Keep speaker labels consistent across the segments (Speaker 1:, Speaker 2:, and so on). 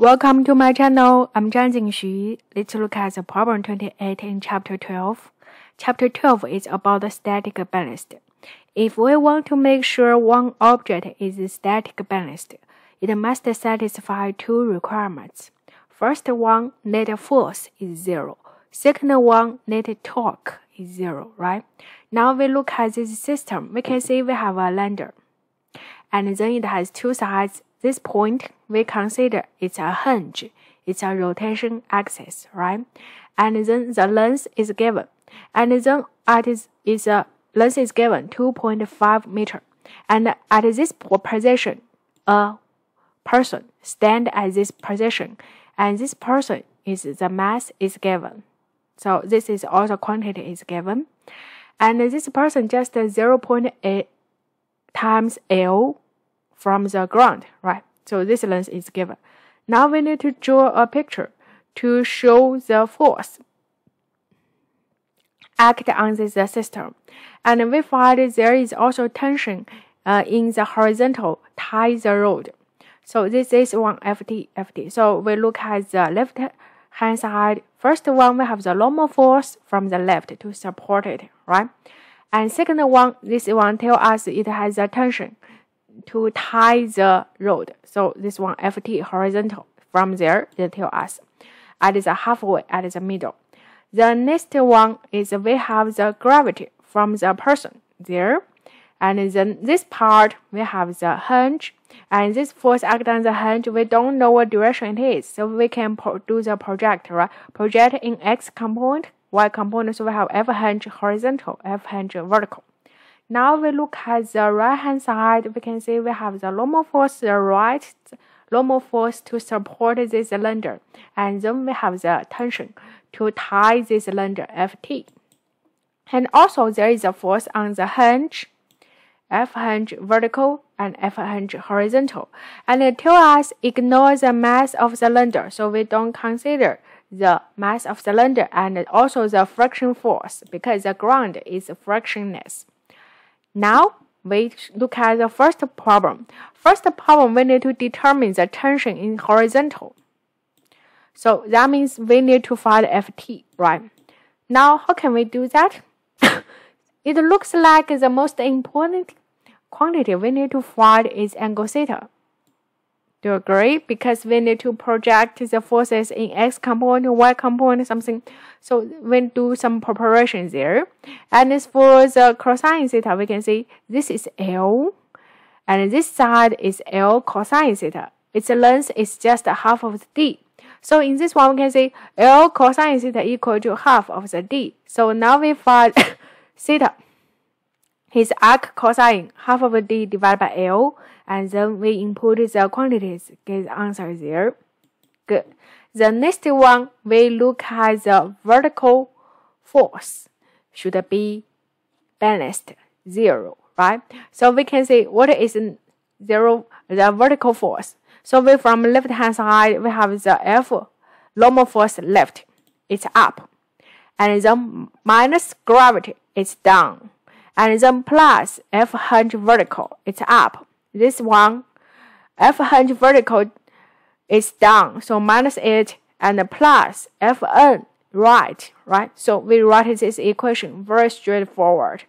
Speaker 1: Welcome to my channel. I'm Zhangjin Xu. Let's look at the problem 28 in chapter 12. Chapter 12 is about the static balanced. If we want to make sure one object is static balanced, it must satisfy two requirements. First one, net force is zero. Second one, net torque is zero, right? Now we look at this system. We can see we have a lander. And then it has two sides this point we consider it's a hinge, it's a rotation axis, right? And then the length is given, and then at is, is a length is given 2.5 meter, and at this position, a person stand at this position, and this person is the mass is given. So this is also quantity is given, and this person just 0.8 times L from the ground, right? So this length is given. Now we need to draw a picture to show the force act on this system. And we find there is also tension uh, in the horizontal tie the rod. So this is one FT, FT. So we look at the left hand side. First one, we have the normal force from the left to support it, right? And second one, this one tell us it has a tension to tie the rod. So this one FT horizontal. From there, they tell us at the halfway at the middle. The next one is we have the gravity from the person there. And then this part, we have the hinge. And this force act on the hinge, we don't know what direction it is. So we can do the project, right? Project in X component, Y component. So we have F hinge horizontal, F hinge vertical. Now we look at the right hand side, we can see we have the normal force, the right normal force to support this cylinder, and then we have the tension to tie this cylinder Ft. And also there is a force on the hinge, F hinge vertical and F hinge horizontal. And it tells us ignore the mass of the cylinder, so we don't consider the mass of cylinder and also the friction force because the ground is frictionless. Now we look at the first problem. First problem, we need to determine the tension in horizontal. So that means we need to find Ft, right? Now, how can we do that? it looks like the most important quantity we need to find is angle theta. Do you agree? Because we need to project the forces in x component, y component, something. So we do some preparation there. And as for the cosine theta, we can see this is L, and this side is L cosine theta. Its length is just a half of the d. So in this one, we can say L cosine theta equal to half of the d. So now we find theta. His arc cosine half of d divided by L and then we input the quantities, get the answer there. Good. The next one, we look at the vertical force should be balanced, zero, right? So we can see what is zero, the vertical force. So we from left hand side, we have the F normal force left, it's up. And then minus gravity, it's down. And then plus F hinge vertical, it's up this one, f hinge vertical is down, so minus 8 and plus fn right, right? So we write this equation very straightforward.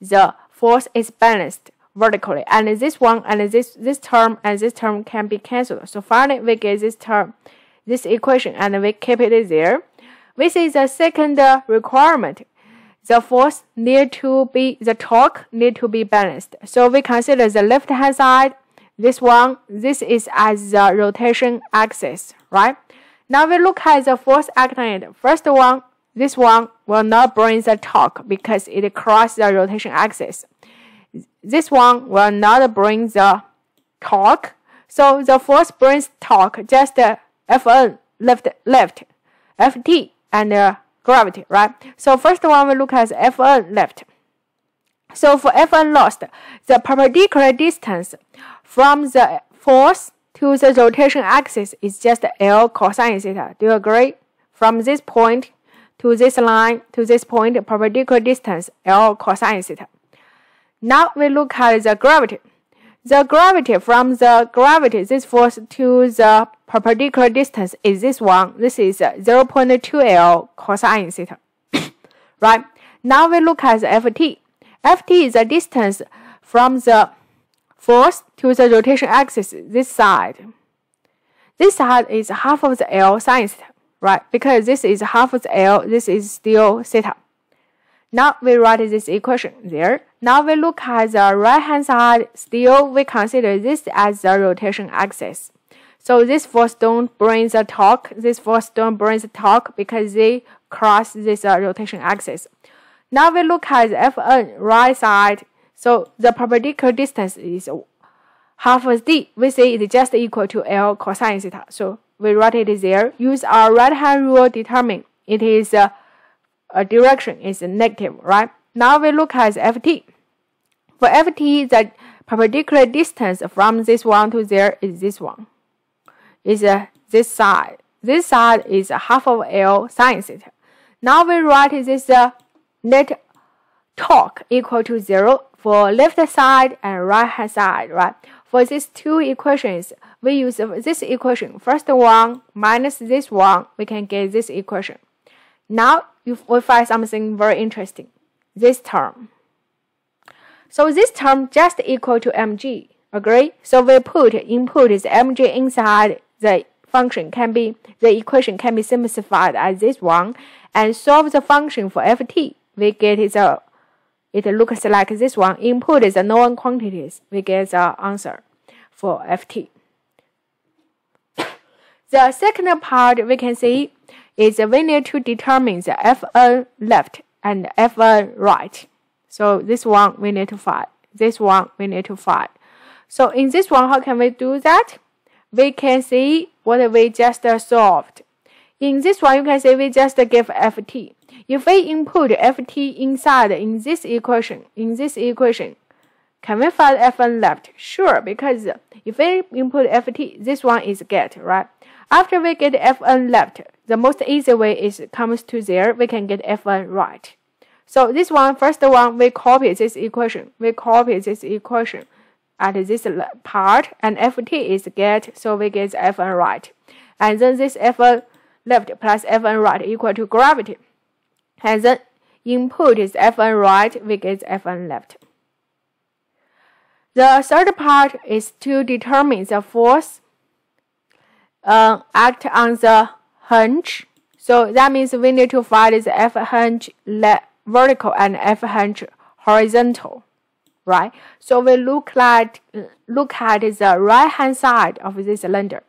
Speaker 1: The force is balanced vertically, and this one and this this term and this term can be cancelled. So finally, we get this term, this equation, and we keep it there. This is the second requirement the force need to be, the torque need to be balanced. So we consider the left hand side, this one, this is as the rotation axis, right? Now we look at the force acting. First one, this one will not bring the torque because it crosses the rotation axis. This one will not bring the torque. So the force brings torque just Fn left left, Ft and uh, gravity, right? So first one we look at Fn left. So for Fn lost, the perpendicular distance from the force to the rotation axis is just L cosine theta. Do you agree? From this point to this line to this point, perpendicular distance L cosine theta. Now we look at the gravity. The gravity from the gravity, this force to the perpendicular distance is this one. This is 0.2L cosine theta. right? Now we look at the Ft. Ft is the distance from the force to the rotation axis, this side. This side is half of the L sine theta, right? Because this is half of the L, this is still theta. Now we write this equation there. Now we look at the right hand side. Still, we consider this as the rotation axis. So this force don't bring the torque. This force don't bring the torque because they cross this uh, rotation axis. Now we look at the Fn right side. So the perpendicular distance is half of d. We say it's just equal to L cosine theta. So we write it there. Use our right hand rule determine it is uh, a direction is negative, right? Now we look at ft. For ft, the perpendicular distance from this one to there is this one. Is uh, this side. This side is half of L sine theta. Now we write this uh, net torque equal to zero for left side and right hand side, right? For these two equations, we use this equation. First one minus this one, we can get this equation. Now will find something very interesting. This term. So this term just equal to mg. Agree? So we put input is mg inside the function can be the equation can be simplified as this one and solve the function for ft. We get a it looks like this one. Input is the known quantities. We get the answer for ft. The second part we can see is we need to determine the Fn left and Fn right. So this one we need to find. This one we need to find. So in this one, how can we do that? We can see what we just solved. In this one, you can see we just give ft. If we input ft inside in this equation, in this equation, can we find fn left? Sure, because if we input ft, this one is get, right? After we get fn left, the most easy way is comes to there, we can get fn right. So this one, first one, we copy this equation. We copy this equation at this part, and ft is get, so we get fn right. And then this fn left plus fn right equal to gravity. And then input is fn right, we get fn left. The third part is to determine the force uh, act on the hinge. So that means we need to find the F hinge vertical and F horizontal, right? So we look at look at the right hand side of this cylinder.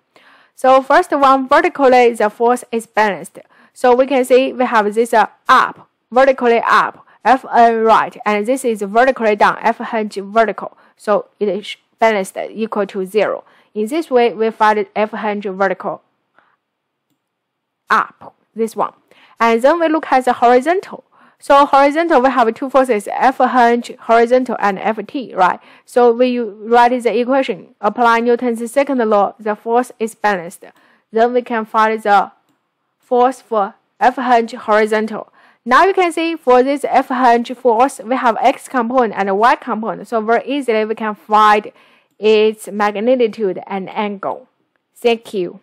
Speaker 1: So first one vertically the force is balanced. So we can see we have this uh, up vertically up Fn right and this is vertically down F hinge vertical. So it is balanced equal to zero. In this way, we find F hinge vertical up, this one. And then we look at the horizontal. So horizontal, we have two forces, F hinge horizontal and Ft, right? So we write the equation, apply Newton's second law, the force is balanced. Then we can find the force for F hinge horizontal. Now you can see for this F hinge force, we have X component and Y component. So very easily we can find its magnitude and angle. Thank you.